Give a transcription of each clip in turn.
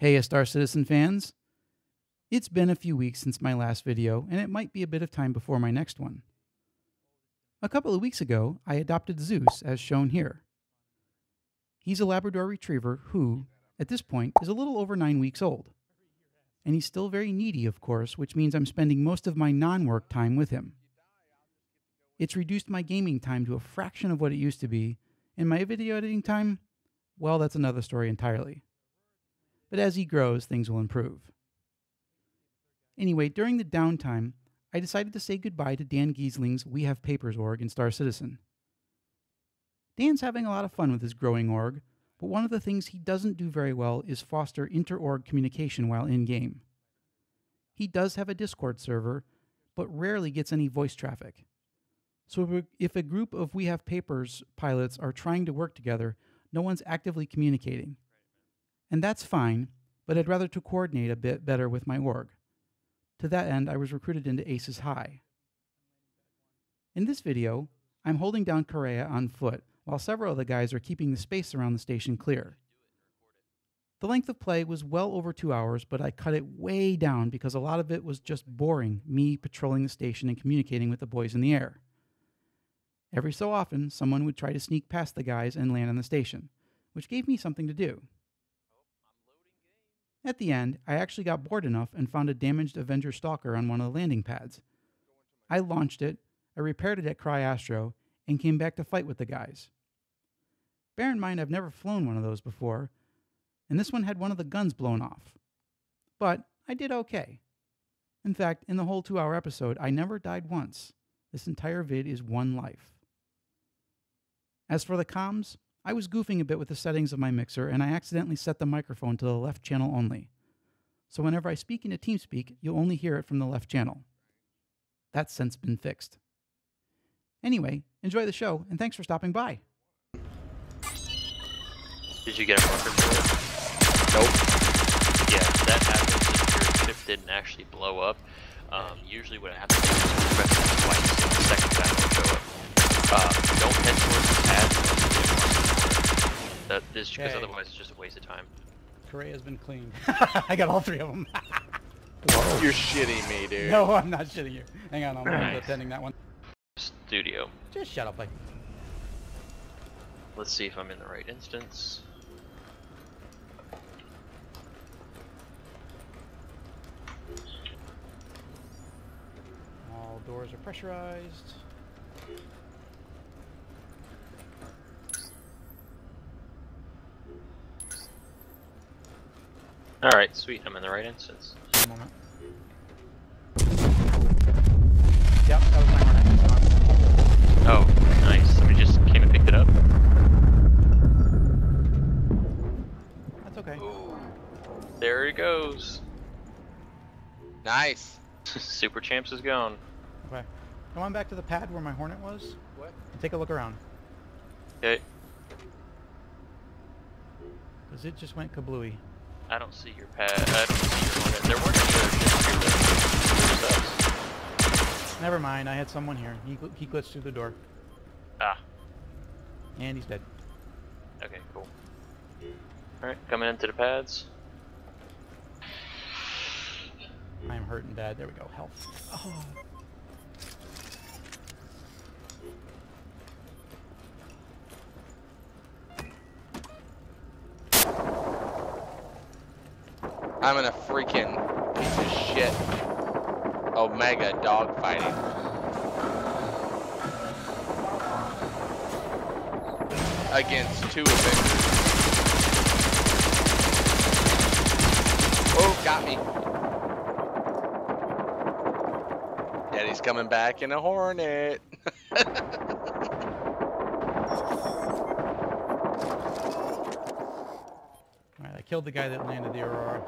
Hey, Star Citizen fans! It's been a few weeks since my last video, and it might be a bit of time before my next one. A couple of weeks ago, I adopted Zeus, as shown here. He's a Labrador Retriever who, at this point, is a little over nine weeks old. And he's still very needy, of course, which means I'm spending most of my non work time with him. It's reduced my gaming time to a fraction of what it used to be, and my video editing time, well, that's another story entirely. But as he grows, things will improve. Anyway, during the downtime, I decided to say goodbye to Dan Giesling's We Have Papers org in Star Citizen. Dan's having a lot of fun with his growing org, but one of the things he doesn't do very well is foster inter org communication while in game. He does have a Discord server, but rarely gets any voice traffic. So if a group of We Have Papers pilots are trying to work together, no one's actively communicating. And that's fine, but I'd rather to coordinate a bit better with my org. To that end, I was recruited into Aces High. In this video, I'm holding down Kareah on foot, while several of the guys are keeping the space around the station clear. The length of play was well over two hours, but I cut it way down because a lot of it was just boring, me patrolling the station and communicating with the boys in the air. Every so often, someone would try to sneak past the guys and land on the station, which gave me something to do. At the end, I actually got bored enough and found a damaged Avenger Stalker on one of the landing pads. I launched it, I repaired it at CryAstro, and came back to fight with the guys. Bear in mind, I've never flown one of those before, and this one had one of the guns blown off. But I did okay. In fact, in the whole two hour episode, I never died once. This entire vid is one life. As for the comms, I was goofing a bit with the settings of my mixer and I accidentally set the microphone to the left channel only. So whenever I speak into TeamSpeak, you'll only hear it from the left channel. That's since been fixed. Anyway, enjoy the show and thanks for stopping by. Did you get a marker for it? Nope. Yeah, that happens if your ship didn't actually blow up. Um, usually what happens is you press it twice and the second time will show up. Uh, don't head towards the pad unless you get a marker for it. That is because Okay. otherwise it's just a waste of time. Kareah's been cleaned. I got all three of them. You're shitting me, dude. no, I'm not shitting you. Hang on, I'm Nice. attending that one. Studio. Just shut up, like. Let's see if I'm in the right instance. All doors are pressurized. Alright, sweet, I'm in the right instance. One moment. Yep, that was my hornet. Oh, nice. Somebody just came and picked it up. That's okay. There he goes. Nice. Super Champs is gone. Okay. Come on back to the pad where my hornet was. What? And take a look around. Okay, Because it just went kablooey. I don't see your pad. I don't see your hornet. There weren't any other here though. It was us. Never mind, I had someone here. He, gl- he glitched through the door. Ah, And he's dead. okay, cool. Alright, coming into the pads. I am hurting bad. There we go. Health. Oh. I'm in a freaking piece of shit Omega dogfighting. Against two Avengers. Oh, got me. Daddy's coming back in a Hornet. Alright, I killed the guy that landed the Aurora.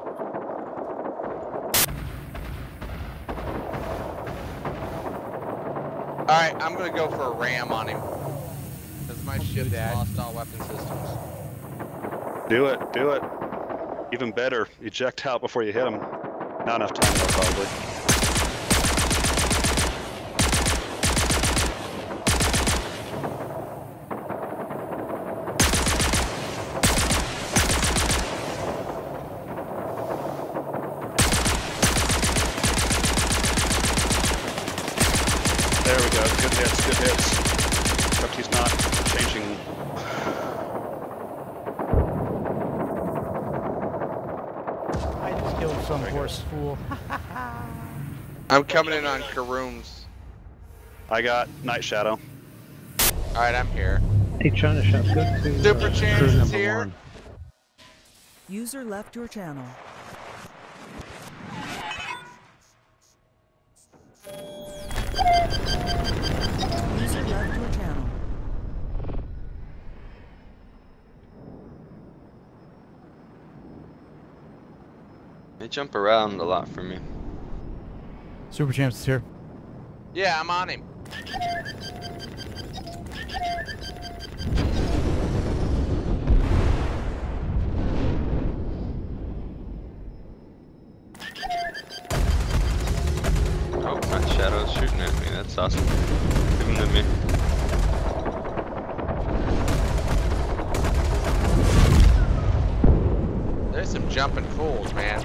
Alright, I'm gonna go for a ram on him. Because my ship's Dad. lost all weapon systems. Do it, do it. Even better, eject out before you hit him. Not enough time though, probably. There we go. Good hits, good hits. Except he's not changing. I just killed some horse fool. I'm coming in on Karoom's. I got Night Shadow. Alright, I'm here. Hey, China Shop, go to Super uh, Chance is here. one. User left your channel. They jump around a lot for me. Super Champs is here. Yeah, I'm on him. Oh, Night Shadow's shooting at me. That's awesome. Give him to me. There's some jumping fools, man.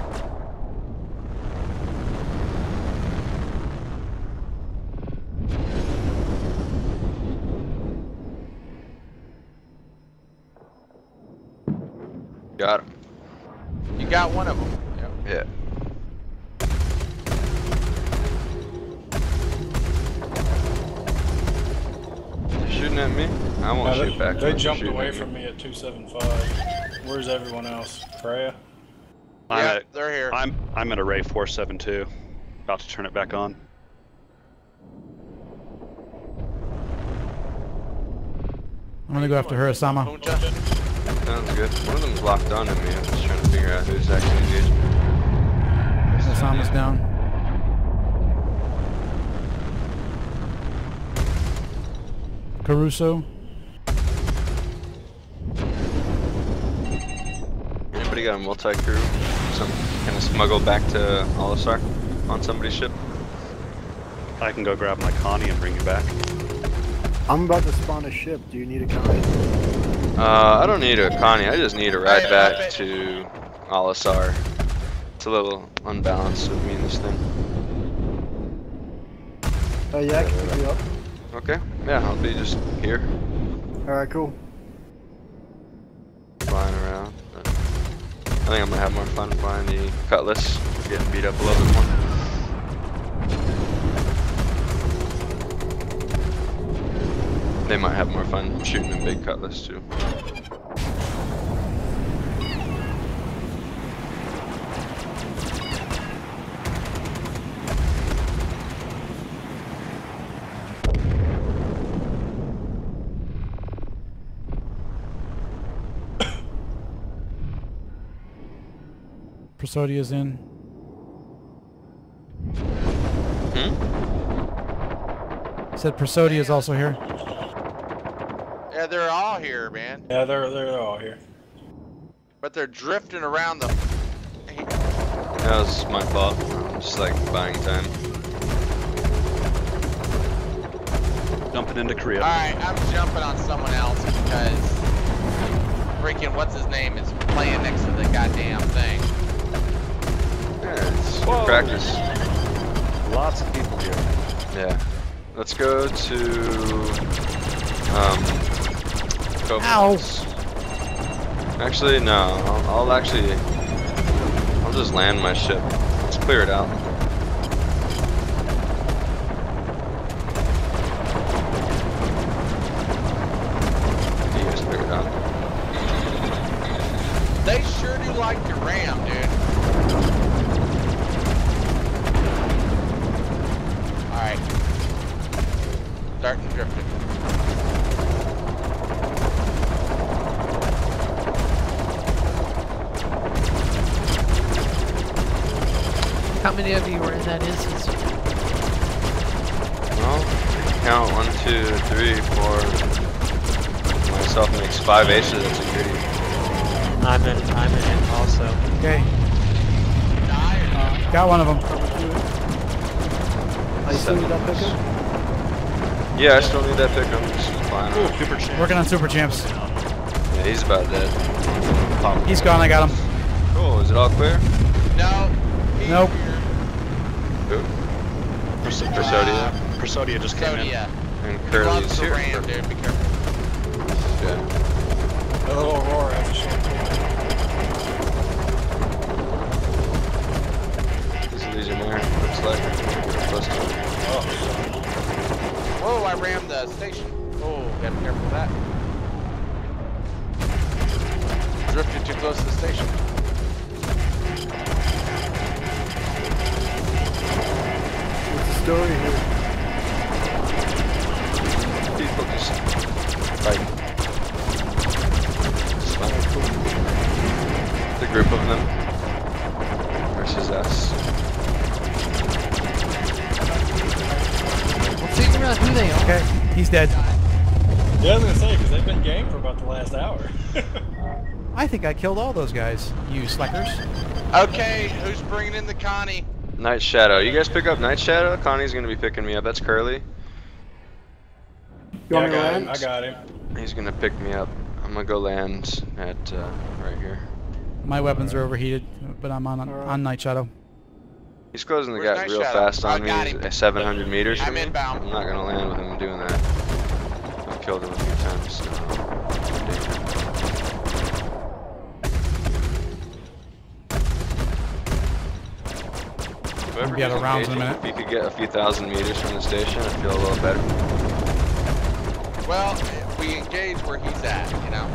I won't Yeah, shoot they, back. they jumped away from me at 275. Where's everyone else? Freya? I'm yeah, at they're here. I'm I'm at array 472. About to turn it back on. I'm gonna go after her, Osama. Sounds good. One of them's locked on to me. I'm just trying to figure out who's actually engaged. Osama's down. Caruso. Anybody got a multi-crew? Some kind of smuggle back to Olisar on somebody's ship? I can go grab my Connie and bring you back. I'm about to spawn a ship. Do you need a Connie? Uh, I don't need a Connie. I just need a ride back to Olisar. It's a little unbalanced with me and this thing. Oh yeah, I can pick you up. Okay. Yeah, I'll be just here, Alright, cool. flying around. I think I'm gonna have more fun flying the Cutlass, getting beat up a little bit more. They might have more fun shooting a big Cutlass too. Prosodia's in. Hmm? Said Prosodia's also here. Yeah, they're all here, man. Yeah, they're they're all here. But they're drifting around the. That was my fault. Just like buying time. Jumping into Kareah. Alright, I'm jumping on someone else because freaking what's his name is playing next to the goddamn thing. Yeah, it's good Whoa. practice. Lots of people here. Yeah. Let's go to um Covenants. Actually no, I'll, I'll actually I'll just land my ship. Let's clear it out. You guys clear it out. They sure do like to ram, dude. Alright. Starting drifting. How many of you were in that instance? Well, count one, two, three, four. Myself makes five aces in security. I'm in. I'm in it also. Okay, uh, got one of them. I still need that pickup? Yeah, I still need that pickup. Just flying around. Super chance. Working on Super Champs. Yeah, he's about dead. He's gone. I got him. Cool, is it all clear? No. Nope. Here. Who? Prosodia. Prosodia just came in. Sodia. And He Curly's loves the here. ram, dude. Be careful. Yeah. The little Aurora has a short There's a Legionnaire, looks like. Close to him. Oh, Whoa, I rammed the station. Oh, gotta be careful with that. Drifted too close to the station. Story here? People just fight. Cool. The group of them versus us. We'll figure out who they are. Okay, he's dead. yeah, I was gonna say because they've been game for about the last hour. I think I killed all those guys, you slackers. Okay, who's bringing in the Connie? Night Shadow. You guys pick up Night Shadow? Connie's gonna be picking me up. That's Curly. You yeah, I want me to got him. land? I got him. He's gonna pick me up. I'm gonna go land at uh, right here. My weapons are overheated, but I'm on Alright. on Night Shadow. He's closing the Where's gap Night real Shadow? fast I on me. He's at 700 meters I'm inbound. I'm not gonna land with him doing that. I've killed him a few times. So. Be out of rounds in a minute. If you could get a few thousand meters from the station, I'd feel a little better. Well, we engage where he's at, you know?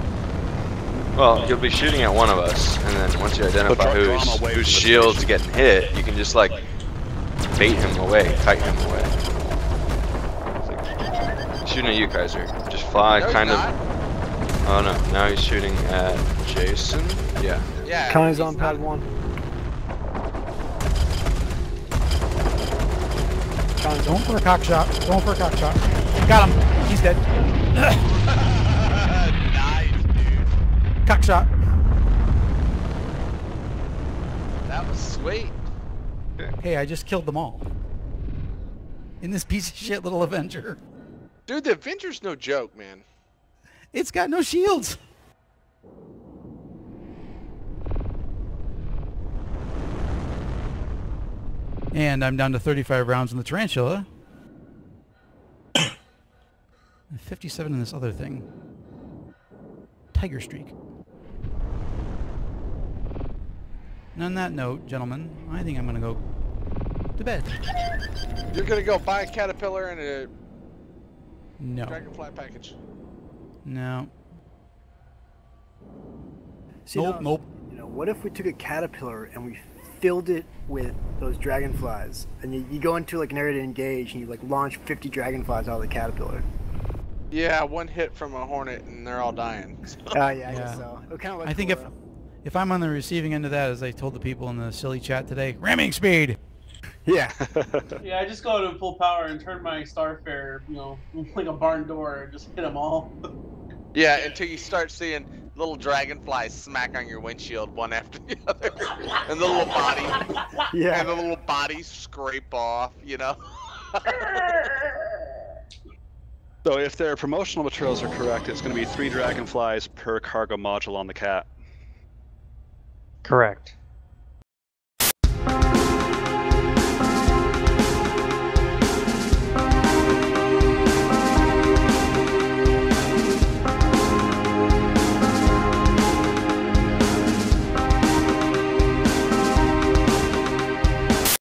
Well, you'll be shooting at one of us, and then once you identify draw- draw whose, whose shield's station. getting hit, you can just like bait him away, kite him away. Like, shooting at you, Kaiser. Just fly, No, kind of. not. Oh no, now he's shooting at Jason. Yeah. Yeah. Connie's he's on not- pad one. Going for a cock shot. Going for a cock shot. Got him. He's dead. nice, dude. Cock shot. That was sweet. Hey, I just killed them all. In this piece of shit little Avenger. Dude, the Avenger's no joke, man. It's got no shields. And I'm down to 35 rounds in the Tarantula. 57 in this other thing. Tiger Streak. And on that note, gentlemen, I think I'm going to go to bed. You're gonna go buy a caterpillar and a No. dragonfly package. No. See, Nope, now, nope. You know, what if we took a caterpillar and we filled it with those dragonflies, and you, you go into like an area to engage, and you like launch 50 dragonflies out of the caterpillar? Yeah, one hit from a hornet and they're all dying. Oh yeah, I Yeah. guess so. It kind of I think if if I'm on the receiving end of that, as I told the people in the silly chat today, ramming speed. yeah, Yeah, I just go to full power and turn my Starfarer, you know, like a barn door and just hit them all. Yeah, until you start seeing little dragonflies smack on your windshield one after the other, and the little body, yeah. and the little bodies scrape off. You know. So if their promotional materials are correct, it's going to be three dragonflies per cargo module on the cat. Correct.